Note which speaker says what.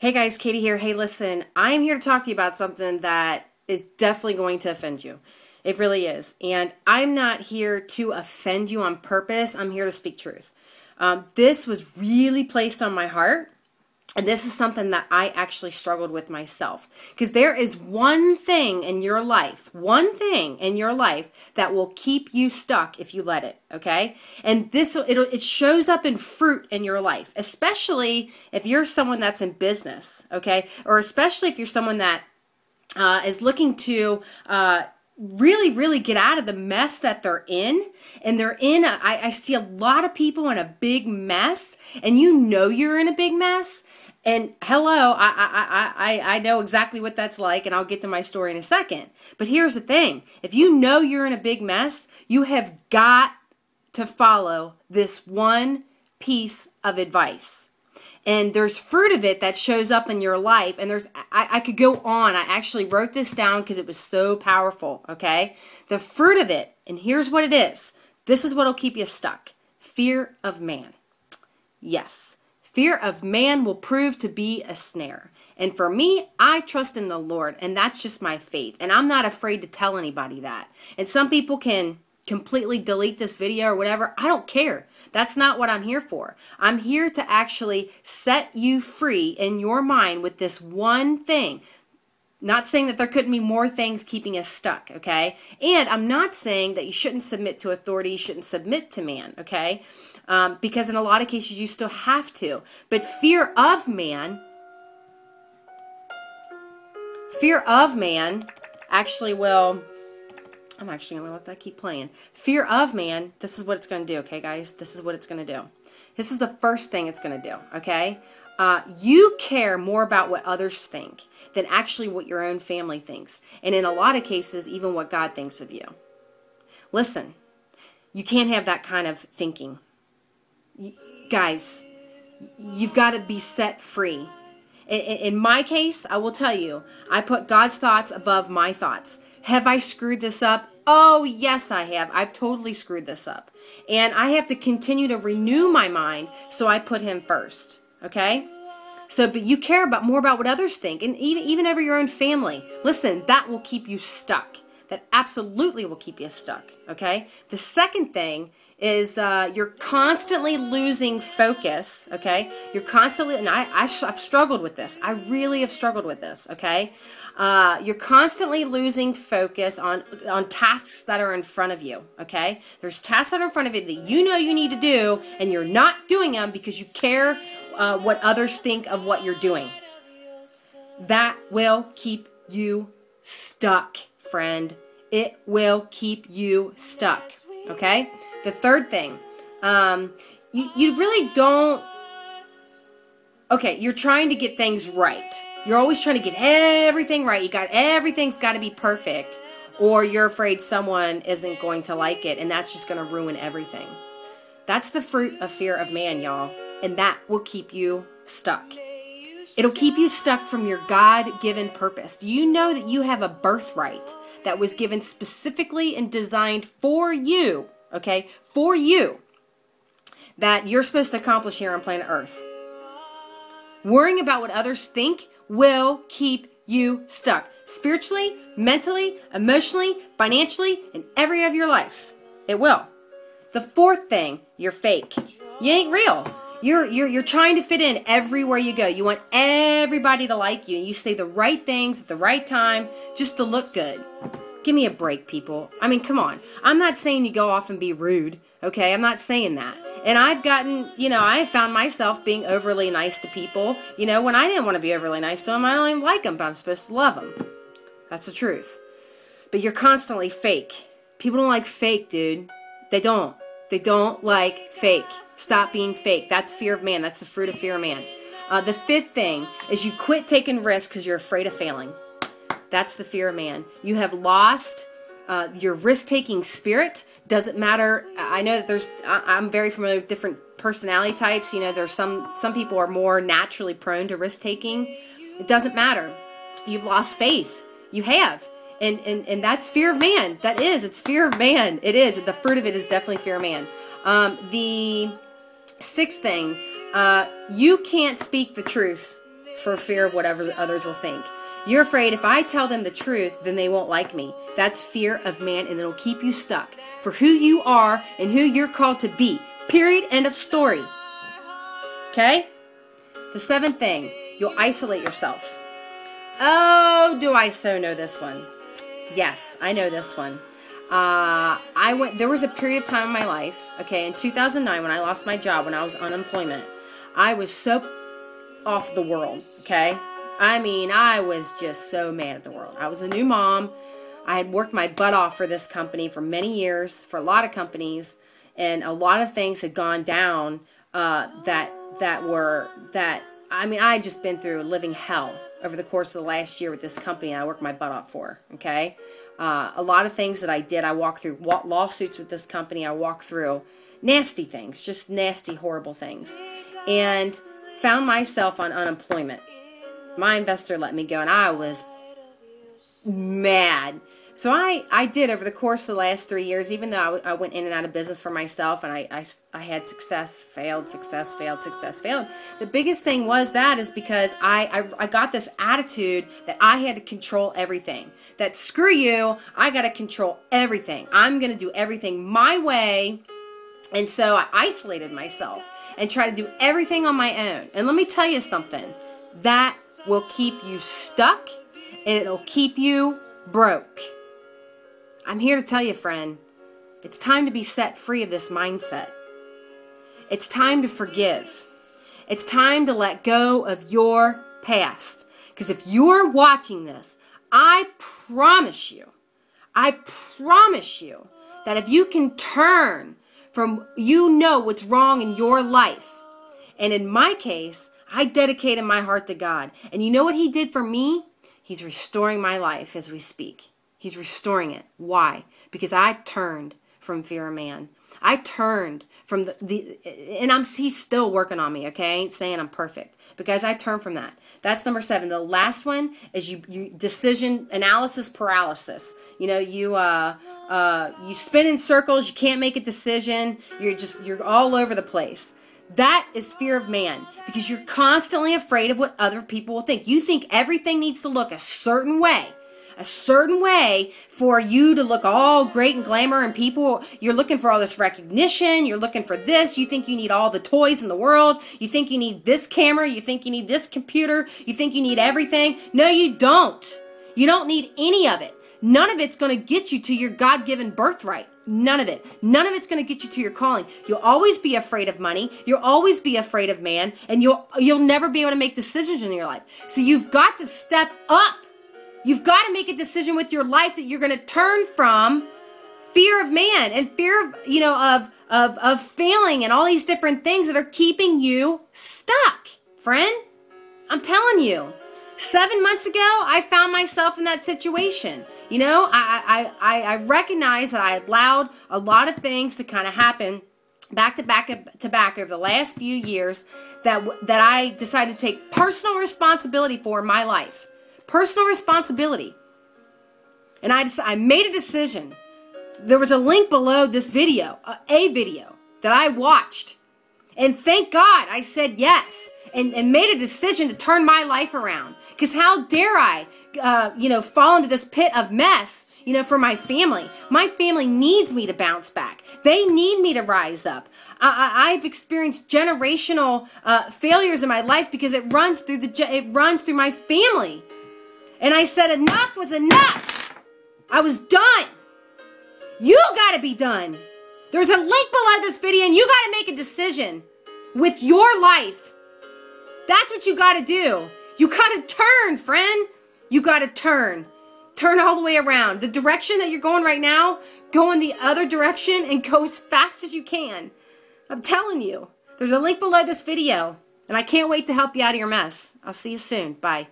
Speaker 1: Hey guys, Caity here. Hey, listen, I am here to talk to you about something that is definitely going to offend you. It really is. And I'm not here to offend you on purpose, I'm here to speak truth. Um, this was really placed on my heart and this is something that I actually struggled with myself. Because there is one thing in your life, one thing in your life that will keep you stuck if you let it, okay? And this it it shows up in fruit in your life, especially if you're someone that's in business, okay? Or especially if you're someone that uh, is looking to uh, really, really get out of the mess that they're in. And they're in, a, I, I see a lot of people in a big mess, and you know you're in a big mess and hello, I, I, I, I know exactly what that's like, and I'll get to my story in a second. But here's the thing if you know you're in a big mess, you have got to follow this one piece of advice. And there's fruit of it that shows up in your life. And there's, I, I could go on. I actually wrote this down because it was so powerful, okay? The fruit of it, and here's what it is this is what'll keep you stuck fear of man. Yes. Fear of man will prove to be a snare. And for me, I trust in the Lord, and that's just my faith. And I'm not afraid to tell anybody that. And some people can completely delete this video or whatever. I don't care. That's not what I'm here for. I'm here to actually set you free in your mind with this one thing. Not saying that there couldn't be more things keeping us stuck, okay? And I'm not saying that you shouldn't submit to authority, you shouldn't submit to man, okay? Um, because in a lot of cases you still have to. But fear of man, fear of man actually will. I'm actually going to let that keep playing. Fear of man, this is what it's going to do, okay, guys? This is what it's going to do. This is the first thing it's going to do, okay? Uh, you care more about what others think than actually what your own family thinks. And in a lot of cases, even what God thinks of you. Listen, you can't have that kind of thinking guys, you've got to be set free. In, my case, I will tell you, I put God's thoughts above my thoughts. Have I screwed this up? Oh, yes, I have. I've totally screwed this up. And I have to continue to renew my mind, so I put Him first. Okay? So, but you care about more about what others think, and even even over your own family. Listen, that will keep you stuck. That absolutely will keep you stuck. Okay. The second thing is uh, you're constantly losing focus, okay? You're constantly, and I, I, have struggled with this. I really have struggled with this, okay? Uh, you're constantly losing focus on, on tasks that are in front of you, okay? There's tasks that are in front of you that you know you need to do, and you're not doing them because you care uh, what others think of what you're doing. That will keep you stuck, friend. It will keep you stuck, okay? The third thing, um, you, you really don't. Okay, you're trying to get things right. You're always trying to get everything right. You got everything's got to be perfect, or you're afraid someone isn't going to like it, and that's just going to ruin everything. That's the fruit of fear of man, y'all, and that will keep you stuck. It'll keep you stuck from your God given purpose. Do you know that you have a birthright that was given specifically and designed for you? Okay, for you that you're supposed to accomplish here on planet Earth. Worrying about what others think will keep you stuck spiritually, mentally, emotionally, financially, in every of your life. It will. The fourth thing, you're fake. You ain't real. You're you're you're trying to fit in everywhere you go. You want everybody to like you and you say the right things at the right time just to look good. Give me a break, people. I mean, come on. I'm not saying you go off and be rude, okay? I'm not saying that. And I've gotten, you know, I have found myself being overly nice to people, you know, when I didn't want to be overly nice to them. I don't even like them, but I'm supposed to love them. That's the truth. But you're constantly fake. People don't like fake, dude. They don't. They don't like fake. Stop being fake. That's fear of man. That's the fruit of fear of man. Uh, the fifth thing is you quit taking risks because you're afraid of failing. That's the fear of man. You have lost uh, your risk taking spirit. Doesn't matter. I know that there's, I, am very familiar with different personality types. You know, there's some, some people are more naturally prone to risk taking. It doesn't matter. You've lost faith. You have. And, and, and that's fear of man. That is. It's fear of man. It is. The fruit of it is definitely fear of man. Um, the sixth thing, uh, you can't speak the truth for fear of whatever others will think. You're afraid if I tell them the truth, then they won't like me. That's fear of man, and it'll keep you stuck for who you are and who you're called to be. Period. End of story. Okay? The seventh thing, you'll isolate yourself. Oh, do I so know this one? Yes, I know this one. Uh, I went. There was a period of time in my life. Okay, in 2009, when I lost my job, when I was unemployment, I was so off the world. Okay, I mean, I was just so mad at the world. I was a new mom. I had worked my butt off for this company for many years, for a lot of companies, and a lot of things had gone down uh, that that were that. I mean, I had just been through living hell over the course of the last year with this company I worked my butt off for. Okay, uh, a lot of things that I did, I walked through lawsuits with this company. I walked through nasty things, just nasty, horrible things, and found myself on unemployment. My investor let me go, and I was mad so I, I did over the course of the last three years, even though I, I went in and out of business for myself and I, I, I had success, failed, success, failed, success, failed. The biggest thing was that is because I, I, I got this attitude that I had to control everything. That screw you, I got to control everything. I'm going to do everything my way. And so I isolated myself and tried to do everything on my own. And let me tell you something that will keep you stuck and it'll keep you broke. I'm here to tell you, friend, it's time to be set free of this mindset. It's time to forgive. It's time to let go of your past. Because if you're watching this, I promise you, I promise you that if you can turn from you know what's wrong in your life, and in my case, I dedicated my heart to God. And you know what He did for me? He's restoring my life as we speak. He's restoring it. Why? Because I turned from fear of man. I turned from the, the and I'm he's still working on me, okay? I ain't saying I'm perfect. But guys, I turned from that. That's number seven. The last one is you, you decision analysis paralysis. You know, you uh uh you spin in circles, you can't make a decision, you're just you're all over the place. That is fear of man because you're constantly afraid of what other people will think. You think everything needs to look a certain way a certain way for you to look all great and glamour and people. You're looking for all this recognition you're looking for this you think you need all the toys in the world you think you need this camera you think you need this computer you think you need everything. No you don't. You don't need any of it. None of it's going to get you to your god-given birthright None of it. None of it's going to get you to your calling. You'll always be afraid of money. You'll always be afraid of man, and you'll you'll never be able to make decisions in your life. So you've got to step up You've got to make a decision with your life that you're going to turn from fear of man and fear of, you know, of, of, of failing and all these different things that are keeping you stuck, friend. I'm telling you. Seven months ago, I found myself in that situation. You know, I, I, I, recognize that I allowed a lot of things to kind of happen back to back to back over the last few years that that I decided to take personal responsibility for in my life personal responsibility. And I, I made a decision. There was a link below this video, a video that I watched. And thank God I said yes and, and made a decision to turn my life around. Because how dare I, uh, you know, fall into this pit of mess, you know, for my family. My family needs me to bounce back. They need me to rise up. I, have experienced generational uh, failures in my life because it runs through the it runs through my family. And I said enough was enough. I was done. You got to be done. There's a link below this video and you got to make a decision with your life. That's what you got to do. You got to turn, friend. You got to turn. Turn all the way around. The direction that you're going right now, go in the other direction and go as fast as you can. I'm telling you. There's a link below this video. And I can't wait to help you out of your mess. I'll see you soon. Bye.